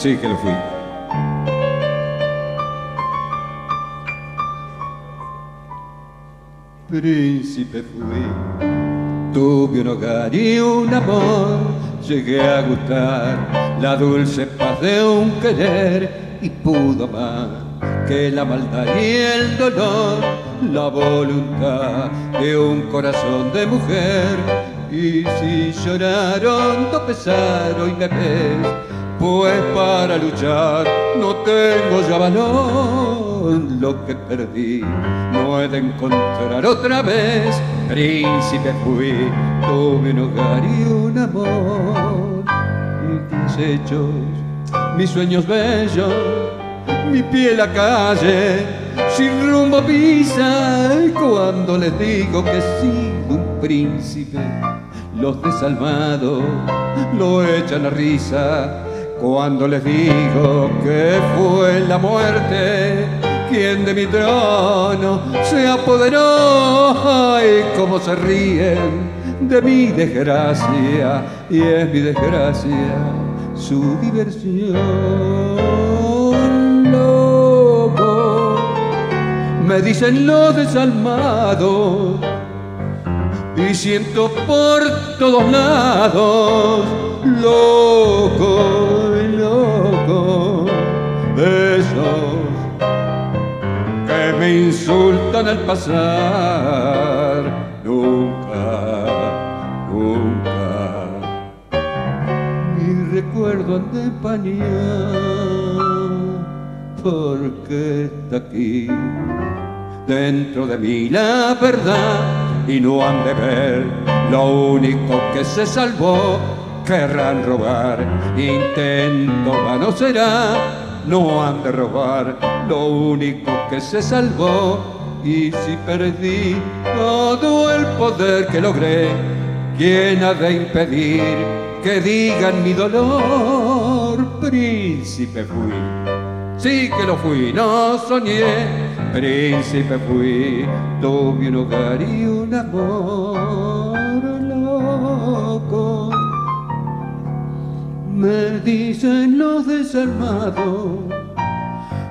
Sí que lo fui. Príncipe fui, tuve un hogar y un amor, llegué a gustar la dulce paz de un querer y pudo más que la maldad y el dolor, la voluntad de un corazón de mujer. Y si lloraron, pesaron y me ves, pues para luchar no tengo ya valor. Lo que perdí no he de encontrar otra vez. Príncipe fui, tuve un hogar y un amor. Mis hechos, mis sueños bellos, mi piel a calle, sin rumbo pisa. Y cuando les digo que sido un príncipe, los desalmados lo echan a risa cuando les digo que fue la muerte quien de mi trono se apoderó. Ay, cómo se ríen de mi desgracia y es mi desgracia su diversión. Loco, me dicen los desalmados y siento por todos lados loco al pasar. Nunca, nunca mi recuerdo han de empañar porque está aquí dentro de mí la verdad y no han de ver lo único que se salvó querrán robar, intento vano será, no han de robar lo único que se salvó. Y si perdí todo el poder que logré, ¿quién ha de impedir que digan mi dolor? Príncipe fui, sí que lo fui, no soñé, príncipe fui, tuve un hogar y un amor loco. Me dicen los desarmados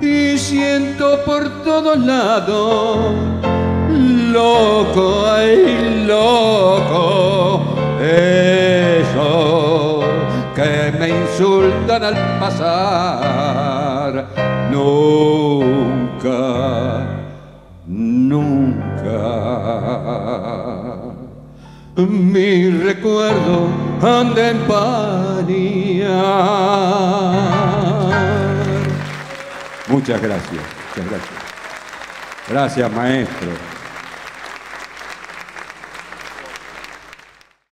y siento por todos lados loco, ay loco, eso que me insultan al pasar, nunca, nunca mi recuerdo anda en Muchas gracias, muchas gracias. Gracias, maestro.